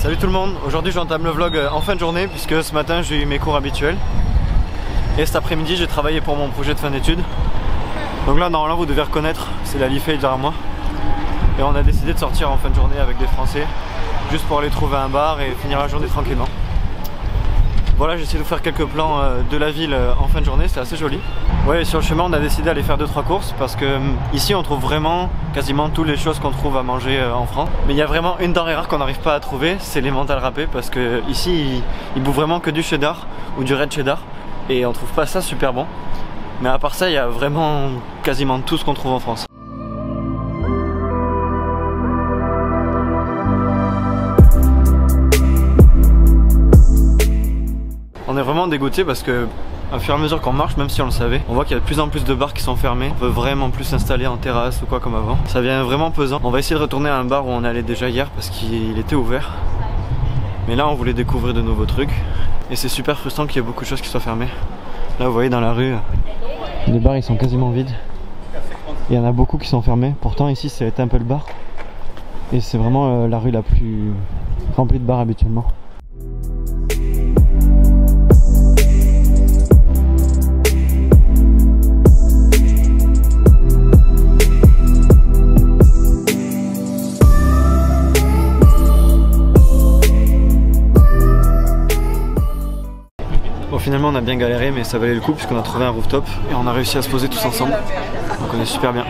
Salut tout le monde, aujourd'hui j'entame le vlog en fin de journée puisque ce matin j'ai eu mes cours habituels et cet après-midi j'ai travaillé pour mon projet de fin d'études. Donc là normalement vous devez reconnaître, c'est la Lifey derrière moi et on a décidé de sortir en fin de journée avec des Français juste pour aller trouver un bar et finir la journée tranquillement. Voilà, j'ai essayé de faire quelques plans euh, de la ville euh, en fin de journée, c'est assez joli. Ouais, sur le chemin, on a décidé d'aller faire 2-3 courses parce que hum, ici, on trouve vraiment quasiment toutes les choses qu'on trouve à manger euh, en France. Mais il y a vraiment une denrée rare qu'on n'arrive pas à trouver, c'est les mentales râpées parce que ici, ils, ils bouffent vraiment que du cheddar ou du red cheddar et on trouve pas ça super bon. Mais à part ça, il y a vraiment quasiment tout ce qu'on trouve en France. On est vraiment dégoûté parce que à fur et à mesure qu'on marche, même si on le savait, on voit qu'il y a de plus en plus de bars qui sont fermés. On peut vraiment plus s'installer en terrasse ou quoi comme avant. Ça devient vraiment pesant. On va essayer de retourner à un bar où on allait déjà hier parce qu'il était ouvert. Mais là, on voulait découvrir de nouveaux trucs. Et c'est super frustrant qu'il y ait beaucoup de choses qui soient fermées. Là, vous voyez dans la rue, les bars ils sont quasiment vides. Il y en a beaucoup qui sont fermés. Pourtant, ici, c'est un peu le bar. Et c'est vraiment euh, la rue la plus remplie de bars habituellement. Finalement on a bien galéré mais ça valait le coup puisqu'on a trouvé un rooftop et on a réussi à se poser tous ensemble. Donc on est super bien.